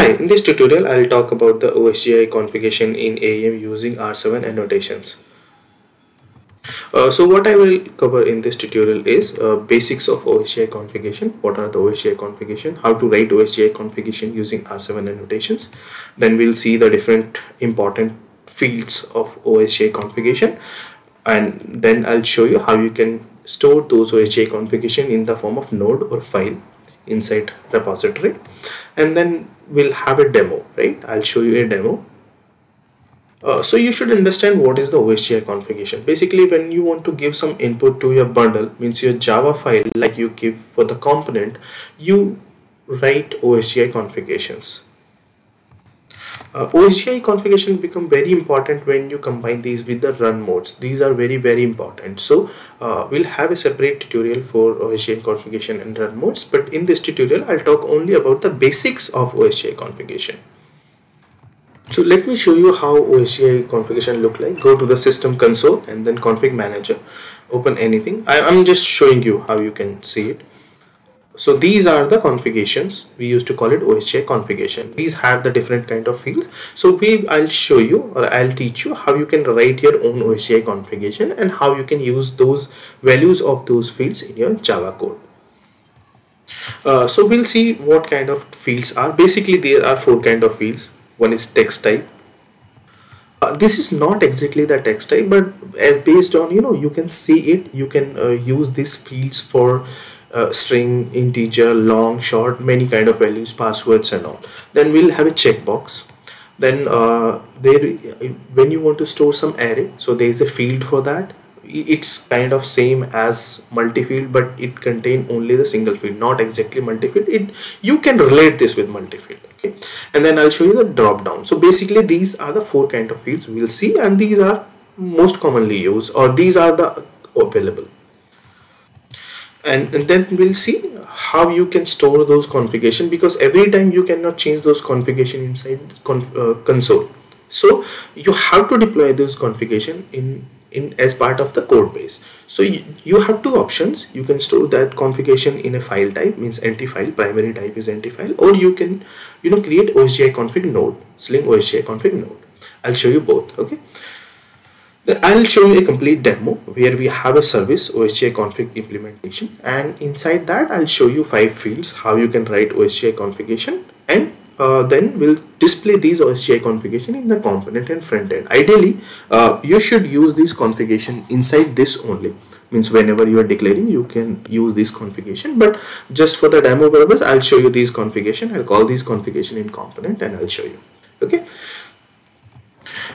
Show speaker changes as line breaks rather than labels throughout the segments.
Hi, in this tutorial I'll talk about the OSGI configuration in AEM using R7 annotations. Uh, so what I will cover in this tutorial is uh, basics of OSGI configuration, what are the OSGI configuration, how to write OSGI configuration using R7 annotations. Then we'll see the different important fields of OSGI configuration and then I'll show you how you can store those OSGI configuration in the form of node or file inside repository and then we'll have a demo right? I'll show you a demo. Uh, so you should understand what is the OSGI configuration. Basically when you want to give some input to your bundle means your Java file like you give for the component you write OSGI configurations uh, OSGI configuration become very important when you combine these with the run modes. These are very very important. So uh, we'll have a separate tutorial for OSGI configuration and run modes. But in this tutorial, I'll talk only about the basics of OSGI configuration. So let me show you how OSGI configuration look like. Go to the system console and then config manager. Open anything. I, I'm just showing you how you can see it so these are the configurations. We used to call it OSGI configuration. These have the different kind of fields. So we I'll show you or I'll teach you how you can write your own OSGI configuration and how you can use those values of those fields in your Java code. Uh, so we'll see what kind of fields are. Basically there are four kind of fields. One is text type. Uh, this is not exactly the text type but as based on you know you can see it. You can uh, use these fields for uh, string integer long short many kind of values passwords and all. Then we'll have a checkbox. Then uh, there when you want to store some array so there is a field for that. It's kind of same as multi-field but it contain only the single field not exactly multi-field. It you can relate this with multi-field okay? And then i'll show you the drop down so basically these are the four kind of fields we'll see and these are most commonly used or these are the available and, and then we'll see how you can store those configuration because every time you cannot change those configuration inside con uh, console. So you have to deploy those configuration in in as part of the code base. So you, have two options. You can store that configuration in a file type means nt:file primary type is nt:file or you can you know create osgi config node sling osgi config node. I'll show you both okay I'll show you a complete demo where we have a service OSGI config implementation. And inside that I'll show you five fields how you can write OSGI configuration. And uh, then we'll display these OSGI configuration in the component and front end. Ideally, uh, you should use this configuration inside this only. Means whenever you are declaring you can use this configuration. But just for the demo purpose I'll show you these configuration. I'll call these configuration in component and I'll show you. Okay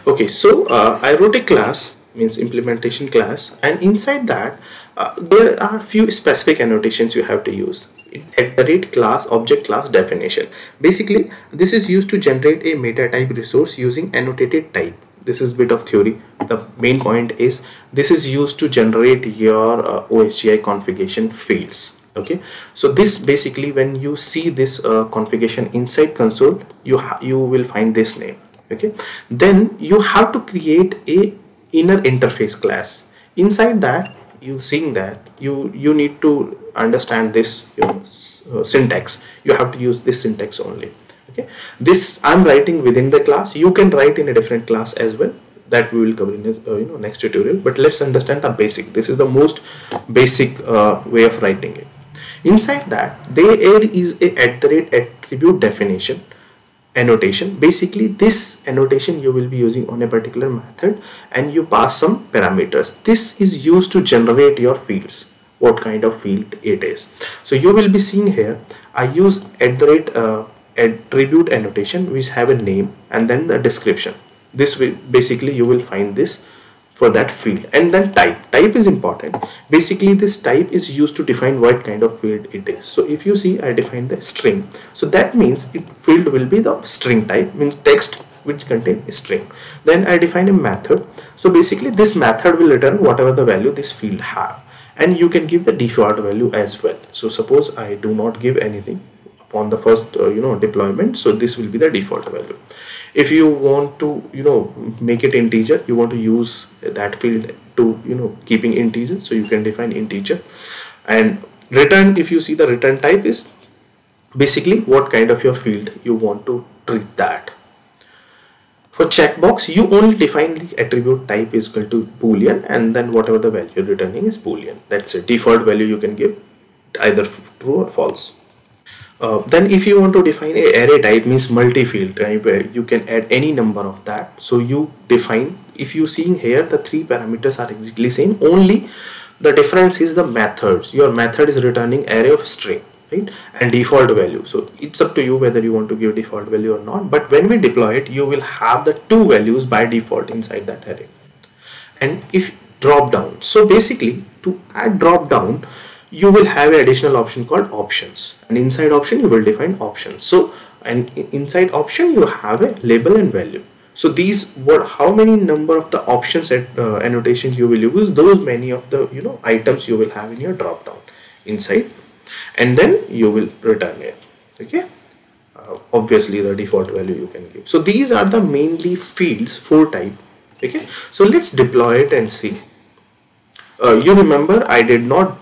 okay so uh, I wrote a class means implementation class and inside that uh, there are few specific annotations you have to use. At the rate class object class definition. Basically this is used to generate a meta type resource using annotated type. This is bit of theory. The main point is this is used to generate your uh, OSGI configuration fields. Okay? So this basically when you see this uh, configuration inside console you you will find this name okay? Then you have to create a inner interface class. Inside that you seeing that you you need to understand this you know, uh, syntax. You have to use this syntax only. Okay? This i'm writing within the class. You can write in a different class as well. That we will cover in this uh, you know next tutorial. But let's understand the basic. This is the most basic uh, way of writing it. Inside that there is a at attribute definition annotation. Basically this annotation you will be using on a particular method and you pass some parameters. This is used to generate your fields what kind of field it is. So you will be seeing here i use at the rate uh, attribute annotation which have a name and then the description. This will basically you will find this for that field. And then type. Type is important. Basically this type is used to define what kind of field it is. So if you see i define the string. So that means it field will be the string type means text which contain string. Then i define a method. So basically this method will return whatever the value this field have. And you can give the default value as well. So suppose i do not give anything upon the first uh, you know deployment so this will be the default value. If you want to you know make it integer you want to use that field to you know keeping integer so you can define integer. And return if you see the return type is basically what kind of your field you want to treat that. For checkbox you only define the attribute type is equal to boolean and then whatever the value returning is boolean. That's a default value you can give either true or false uh, then if you want to define a array type means multi-field type where you can add any number of that. So you define if you seeing here the three parameters are exactly same only the difference is the methods. Your method is returning array of string right and default value. So it's up to you whether you want to give default value or not but when we deploy it you will have the two values by default inside that array. And if drop down so basically to add drop down you will have an additional option called options. And inside option you will define options. So and inside option you have a label and value. So these what how many number of the options at uh, annotations you will use those many of the you know items you will have in your drop down inside. And then you will return it. Okay? Uh, obviously the default value you can give. So these are the mainly fields for type. Okay? So let's deploy it and see. Uh, you remember I did not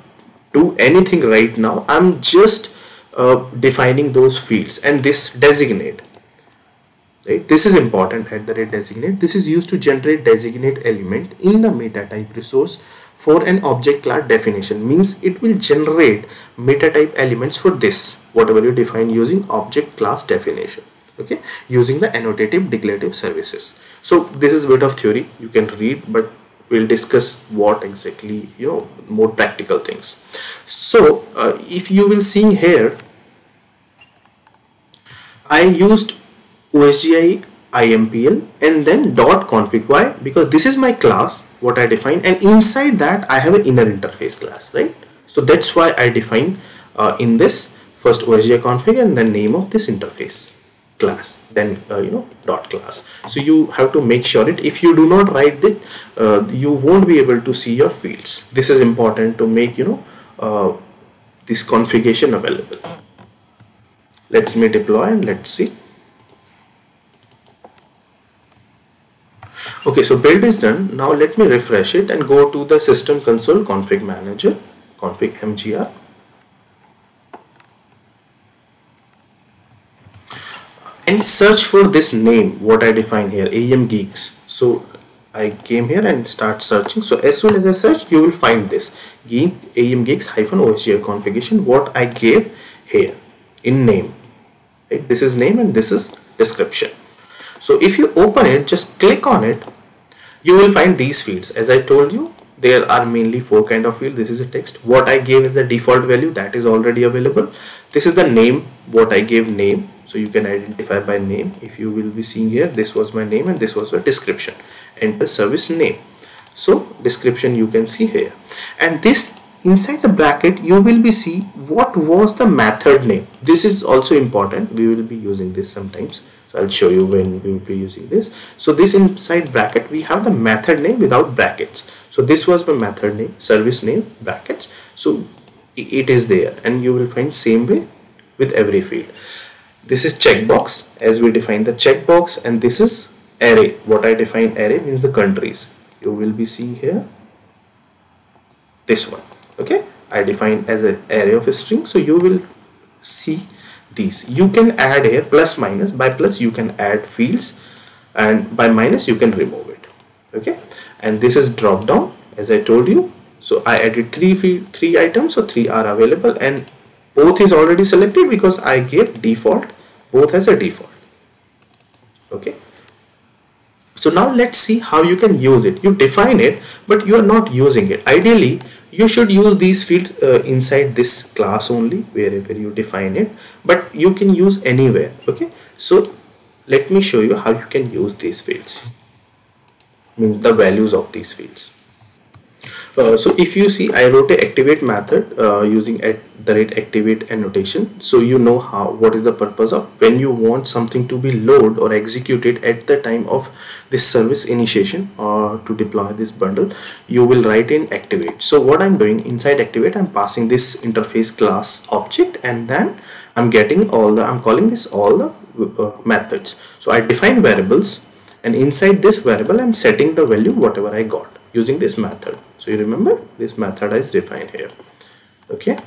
do anything right now I'm just uh, defining those fields and this designate. Right? This is important at the rate designate. This is used to generate designate element in the meta type resource for an object class definition. Means it will generate meta type elements for this whatever you define using object class definition. Okay? Using the annotative declarative services. So this is a bit of theory. You can read but we'll discuss what exactly you know more practical things. So uh, if you will see here I used OSGI IMPL and then dot config. Why? Because this is my class what I define and inside that I have an inner interface class right? So that's why I define uh, in this first OSGI config and then name of this interface class then uh, you know dot class. So you have to make sure it. If you do not write it uh, you won't be able to see your fields. This is important to make you know uh, this configuration available. Let's me deploy and let's see. Okay so build is done. Now let me refresh it and go to the system console config manager config mgr and search for this name what I define here AEM Geeks. So I came here and start searching. So as soon as I search you will find this. Geek AEM Geeks hyphen OSGI configuration what I gave here in name. Right? this is name and this is description. So if you open it just click on it you will find these fields. As I told you there are mainly four kind of field. This is a text. What I gave as the default value. That is already available. This is the name what I gave name so you can identify by name. If you will be seeing here this was my name and this was a description. Enter service name. So description you can see here. And this inside the bracket you will be see what was the method name. This is also important. We will be using this sometimes. So I'll show you when we will be using this. So this inside bracket we have the method name without brackets. So this was my method name service name brackets. So it is there. And you will find same way with every field this is checkbox as we define the checkbox and this is array. What I define array means the countries. You will be seeing here this one okay? I define as an array of a string so you will see these. You can add here plus minus. By plus you can add fields and by minus you can remove it okay? And this is drop down as I told you. So I added three three items so three are available and both is already selected because I gave default. Both as a default. Okay? So now let's see how you can use it. You define it but you are not using it. Ideally you should use these fields uh, inside this class only wherever you define it but you can use anywhere. Okay? So let me show you how you can use these fields. Means the values of these fields uh, so if you see I wrote a activate method uh, using at the rate activate annotation so you know how what is the purpose of when you want something to be load or executed at the time of this service initiation or to deploy this bundle you will write in activate. So what I'm doing inside activate I'm passing this interface class object and then I'm getting all the I'm calling this all the uh, methods. So I define variables and inside this variable I'm setting the value whatever I got using this method so you remember this method is defined here okay?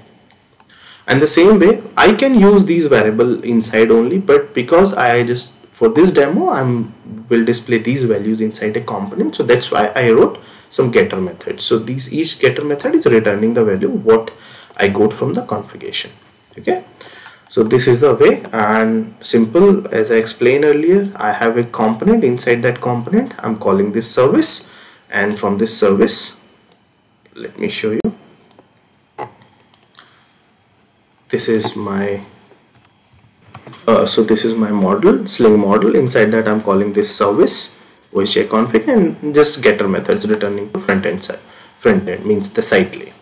And the same way I can use these variable inside only but because I just for this demo I'm will display these values inside a component so that's why I wrote some getter method. So these each getter method is returning the value what I got from the configuration okay? So this is the way and simple as I explained earlier I have a component inside that component I'm calling this service and from this service let me show you. This is my uh, so this is my model sling model. Inside that I'm calling this service I config and just getter methods returning to front end side. Front end means the site Sightly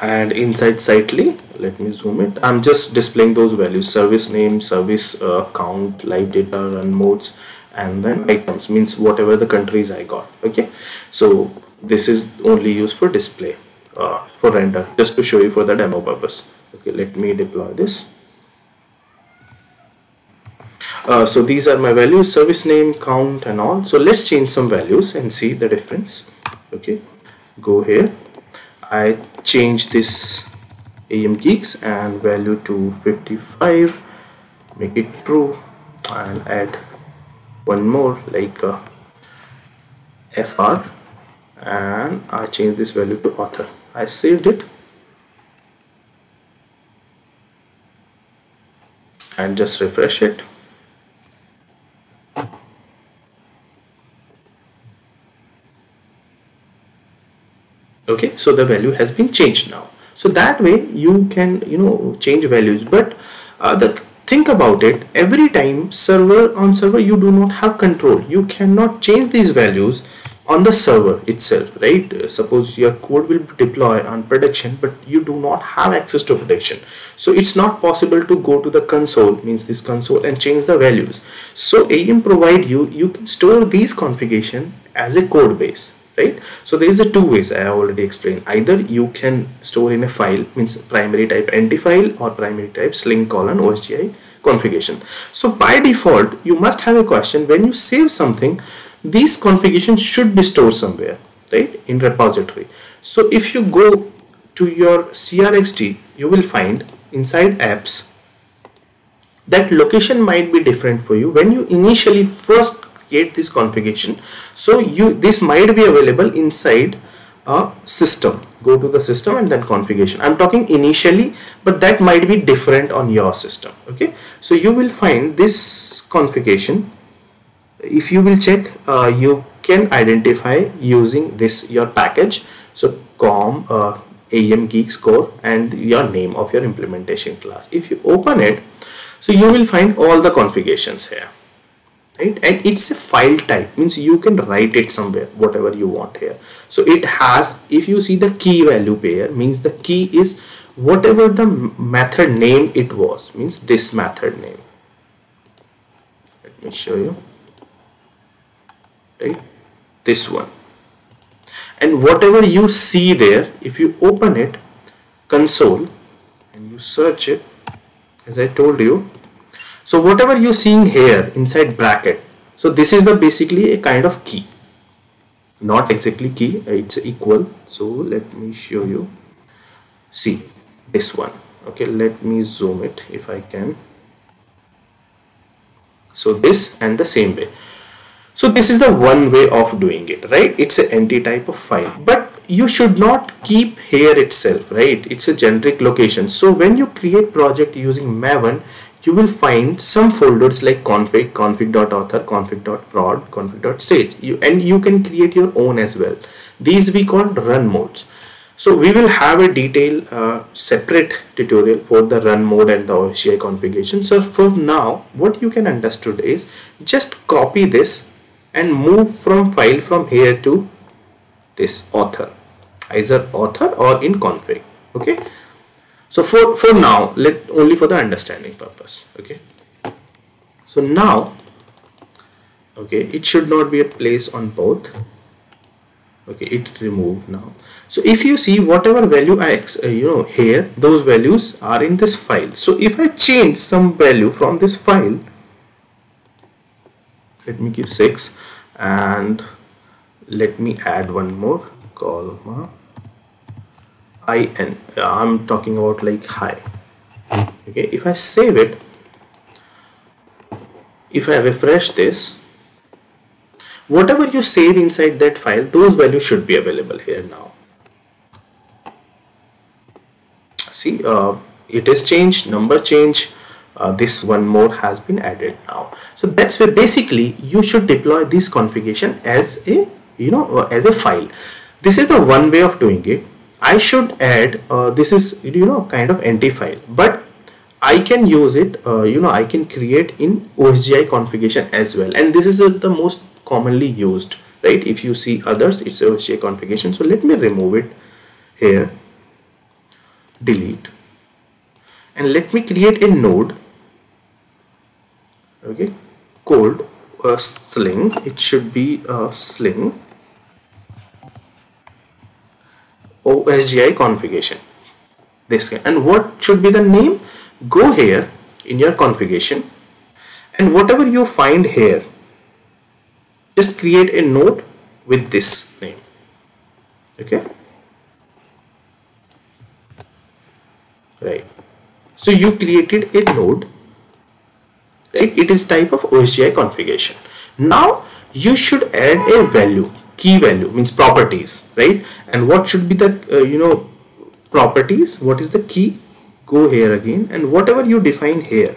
and inside Sightly let me zoom it. I'm just displaying those values service name service uh, count live data run modes and then items means whatever the countries I got okay? So this is only used for display uh, for render just to show you for the demo purpose. Okay let me deploy this. Uh, so these are my values service name count and all. So let's change some values and see the difference. Okay go here. I change this AEM geeks and value to 55 make it true and add one more like uh, FR and I change this value to author. I saved it. And just refresh it. Okay so the value has been changed now. So that way you can you know change values. But uh, the think about it every time server on server you do not have control. You cannot change these values on the server itself right? Uh, suppose your code will deploy on production but you do not have access to production so it's not possible to go to the console means this console and change the values. So AEM provide you you can store these configuration as a code base right? So there is a two ways I already explained. Either you can store in a file means primary type nt:file or primary type sling colon OSGI configuration. So by default you must have a question. When you save something these configurations should be stored somewhere right in repository. So if you go to your CRXDE you will find inside apps that location might be different for you. When you initially first create this configuration so you this might be available inside a system. Go to the system and then configuration. I'm talking initially but that might be different on your system okay? So you will find this configuration if you will check uh, you can identify using this your package. So com uh, aem geeks core and your name of your implementation class. If you open it so you will find all the configurations here right? And it's a file type means you can write it somewhere whatever you want here. So it has if you see the key value pair means the key is whatever the method name it was means this method name. Let me show you right? This one. And whatever you see there if you open it console and you search it as I told you so whatever you seeing here inside bracket so this is the basically a kind of key. Not exactly key it's equal. So let me show you. See this one. Okay let me zoom it if I can. So this and the same way so this is the one way of doing it, right? It's an empty type of file, but you should not keep here itself, right? It's a generic location. So when you create project using Maven, you will find some folders like config, config.author, config.prod, config.stage, you, and you can create your own as well. These we call run modes. So we will have a detailed uh, separate tutorial for the run mode and the OSGI configuration. So for now, what you can understood is just copy this and move from file from here to this author either author or in config okay? So for for now let only for the understanding purpose okay? So now okay it should not be a place on both okay it removed now. So if you see whatever value I uh, you know here those values are in this file. So if I change some value from this file let me give 6 and let me add one more comma in i'm talking about like hi okay if i save it if i refresh this whatever you save inside that file those values should be available here now. See uh, it is changed number change uh, this one more has been added now. So that's where basically you should deploy this configuration as a you know uh, as a file. This is the one way of doing it. I should add uh, this is you know kind of nt:file but I can use it uh, you know I can create in OSGI configuration as well. And this is uh, the most commonly used right? If you see others it's OSGI configuration. So let me remove it here. Delete and let me create a node. Okay. Called uh, sling. It should be a sling. OSGI configuration. This guy. And what should be the name? Go here in your configuration. And whatever you find here just create a node with this name. Okay? Right so you created a node right? It is type of OSGI configuration. Now you should add a value key value means properties right? And what should be the uh, you know properties? What is the key? Go here again and whatever you define here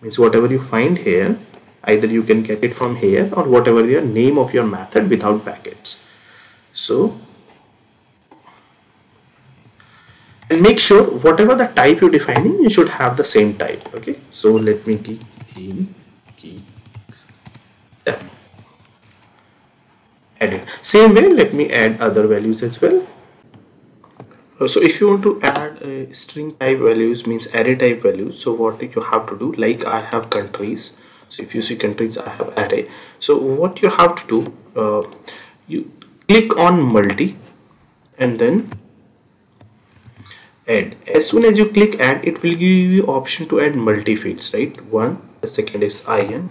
means whatever you find here either you can get it from here or whatever the name of your method without brackets. So and make sure whatever the type you're defining you should have the same type okay? So let me key in key yeah added same way let me add other values as well. Uh, so if you want to add a string type values means array type values so what you have to do? Like I have countries. So if you see countries I have array. So what you have to do uh, you click on multi and then add. As soon as you click add it will give you option to add multi fields right? One the second is in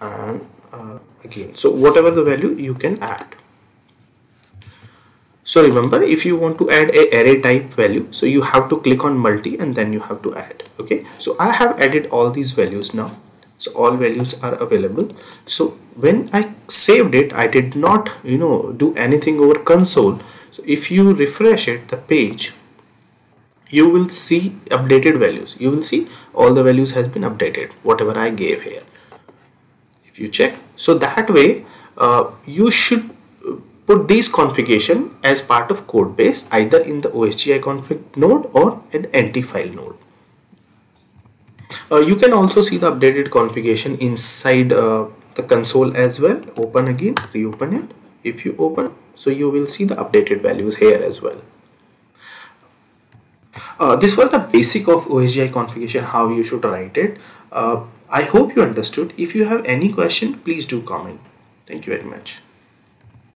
and uh, again. So whatever the value you can add. So remember if you want to add a array type value so you have to click on multi and then you have to add okay? So I have added all these values now. So all values are available. So when I saved it I did not you know do anything over console. So if you refresh it the page you will see updated values. You will see all the values has been updated whatever I gave here. If you check so that way uh, you should put this configuration as part of code base either in the OSGI config node or an nt:file node. Uh, you can also see the updated configuration inside uh, the console as well. Open again reopen it. If you open so you will see the updated values here as well uh, this was the basic of OSGI configuration how you should write it uh, I hope you understood. If you have any question, please do comment. Thank you very much.